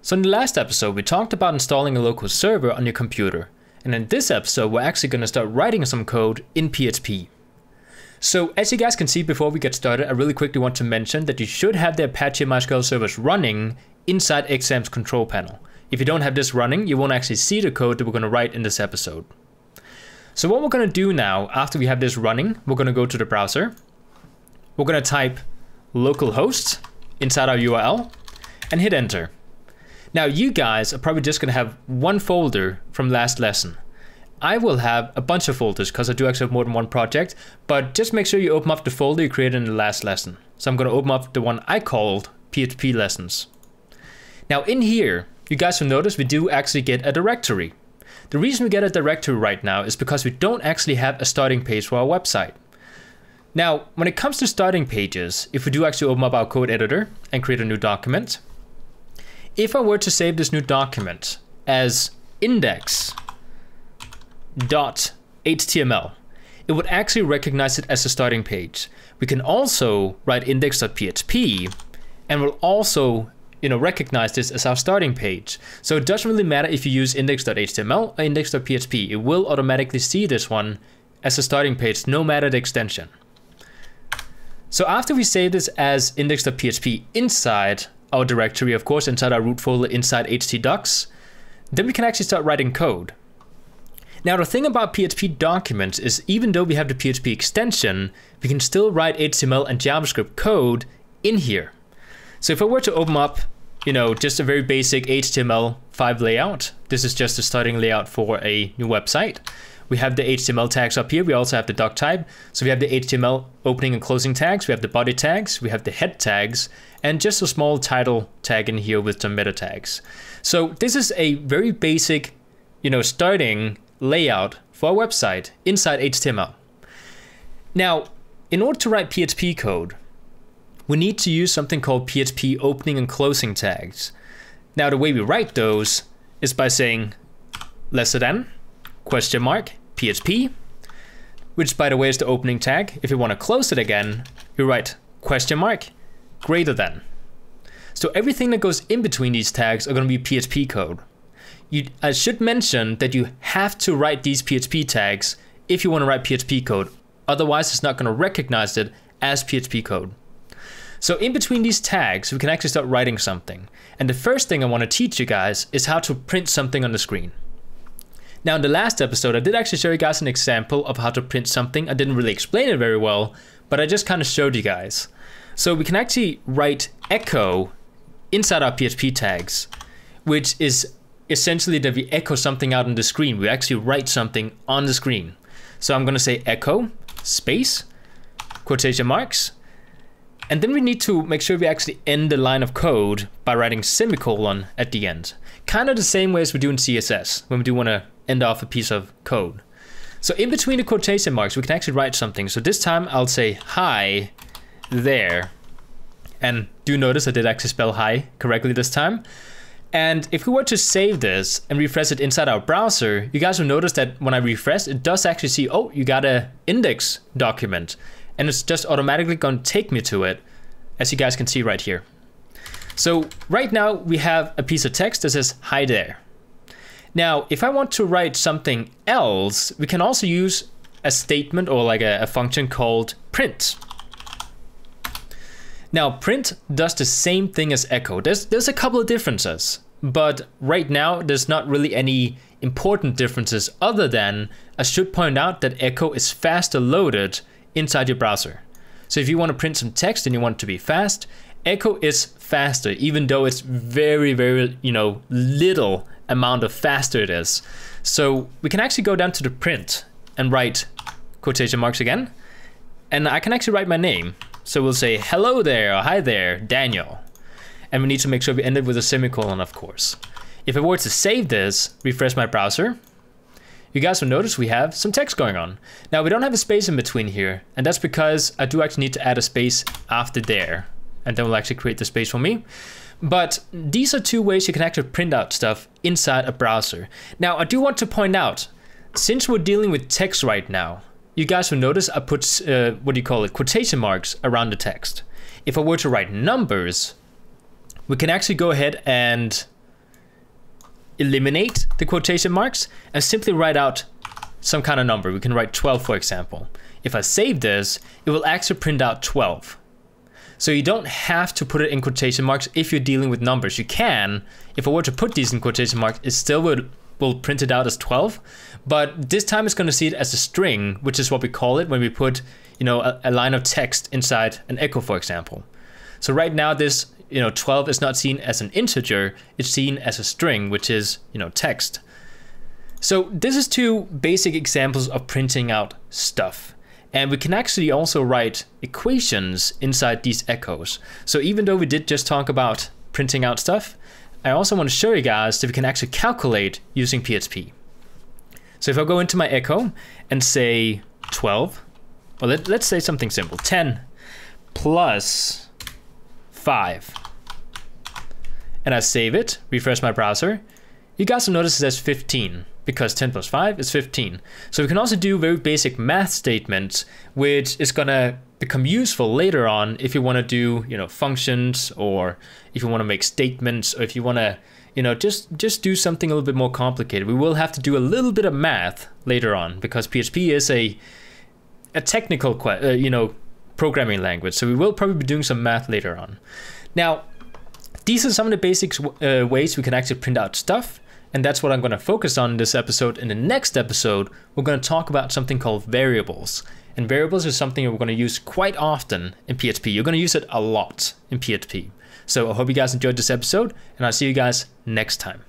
So in the last episode, we talked about installing a local server on your computer. And in this episode, we're actually going to start writing some code in PHP. So as you guys can see before we get started, I really quickly want to mention that you should have the Apache MySQL servers running inside XAMPP's control panel. If you don't have this running, you won't actually see the code that we're going to write in this episode. So what we're going to do now, after we have this running, we're going to go to the browser. We're going to type localhost inside our URL and hit enter. Now you guys are probably just going to have one folder from last lesson. I will have a bunch of folders because I do actually have more than one project, but just make sure you open up the folder you created in the last lesson. So I'm going to open up the one I called PHP lessons. Now in here, you guys will notice we do actually get a directory. The reason we get a directory right now is because we don't actually have a starting page for our website. Now, when it comes to starting pages, if we do actually open up our code editor and create a new document, if I were to save this new document as index.html, it would actually recognize it as a starting page. We can also write index.php and will also you know, recognize this as our starting page. So it doesn't really matter if you use index.html or index.php. It will automatically see this one as a starting page, no matter the extension. So after we save this as index.php inside our directory, of course, inside our root folder, inside htdocs, then we can actually start writing code. Now the thing about PHP documents is even though we have the PHP extension, we can still write HTML and JavaScript code in here. So if I were to open up, you know, just a very basic HTML5 layout, this is just a starting layout for a new website. We have the HTML tags up here. We also have the doc type. So we have the HTML opening and closing tags. We have the body tags. We have the head tags and just a small title tag in here with some meta tags. So this is a very basic, you know, starting layout for a website inside HTML. Now, in order to write PHP code, we need to use something called PHP opening and closing tags. Now the way we write those is by saying lesser than, question mark, PHP, which by the way is the opening tag. If you want to close it again, you write question mark, greater than. So everything that goes in between these tags are going to be PHP code. You, I should mention that you have to write these PHP tags if you want to write PHP code. Otherwise, it's not going to recognize it as PHP code. So in between these tags, we can actually start writing something. And the first thing I want to teach you guys is how to print something on the screen. Now in the last episode, I did actually show you guys an example of how to print something. I didn't really explain it very well, but I just kind of showed you guys. So we can actually write echo inside our PHP tags, which is essentially that we echo something out on the screen. We actually write something on the screen. So I'm going to say echo space, quotation marks, and then we need to make sure we actually end the line of code by writing semicolon at the end. Kind of the same way as we do in CSS when we do want to end off a piece of code. So in between the quotation marks, we can actually write something. So this time I'll say hi there. And do notice I did actually spell hi correctly this time. And if we were to save this and refresh it inside our browser, you guys will notice that when I refresh, it does actually see, oh, you got a index document and it's just automatically going to take me to it, as you guys can see right here. So right now we have a piece of text that says hi there. Now, if I want to write something else, we can also use a statement or like a, a function called print. Now, print does the same thing as echo. There's, there's a couple of differences, but right now there's not really any important differences other than I should point out that echo is faster loaded inside your browser. So if you want to print some text and you want it to be fast, Echo is faster, even though it's very, very, you know, little amount of faster it is. So we can actually go down to the print and write quotation marks again. And I can actually write my name. So we'll say, hello there, or hi there, Daniel. And we need to make sure we end it with a semicolon, of course. If I were to save this, refresh my browser, you guys will notice we have some text going on. Now we don't have a space in between here, and that's because I do actually need to add a space after there, and then we'll actually create the space for me. But these are two ways you can actually print out stuff inside a browser. Now I do want to point out, since we're dealing with text right now, you guys will notice I put, uh, what do you call it, quotation marks around the text. If I were to write numbers, we can actually go ahead and eliminate the quotation marks and simply write out some kind of number. We can write 12, for example. If I save this, it will actually print out 12. So you don't have to put it in quotation marks if you're dealing with numbers. You can. If I were to put these in quotation marks, it still would will print it out as 12. But this time it's going to see it as a string, which is what we call it when we put, you know, a, a line of text inside an echo, for example. So right now this, you know, 12 is not seen as an integer, it's seen as a string, which is, you know, text. So this is two basic examples of printing out stuff. And we can actually also write equations inside these echoes. So even though we did just talk about printing out stuff, I also want to show you guys that we can actually calculate using PHP. So if I go into my echo and say 12, well, let, us say something simple, 10 plus 5. And I save it, refresh my browser, you guys will notice it says 15 because 10 plus 5 is 15. So we can also do very basic math statements, which is gonna become useful later on if you wanna do, you know, functions or if you wanna make statements or if you wanna, you know, just, just do something a little bit more complicated. We will have to do a little bit of math later on because PHP is a, a technical, uh, you know, programming language. So we will probably be doing some math later on. Now, these are some of the basic uh, ways we can actually print out stuff. And that's what I'm going to focus on in this episode. In the next episode, we're going to talk about something called variables. And variables is something we're going to use quite often in PHP. You're going to use it a lot in PHP. So I hope you guys enjoyed this episode, and I'll see you guys next time.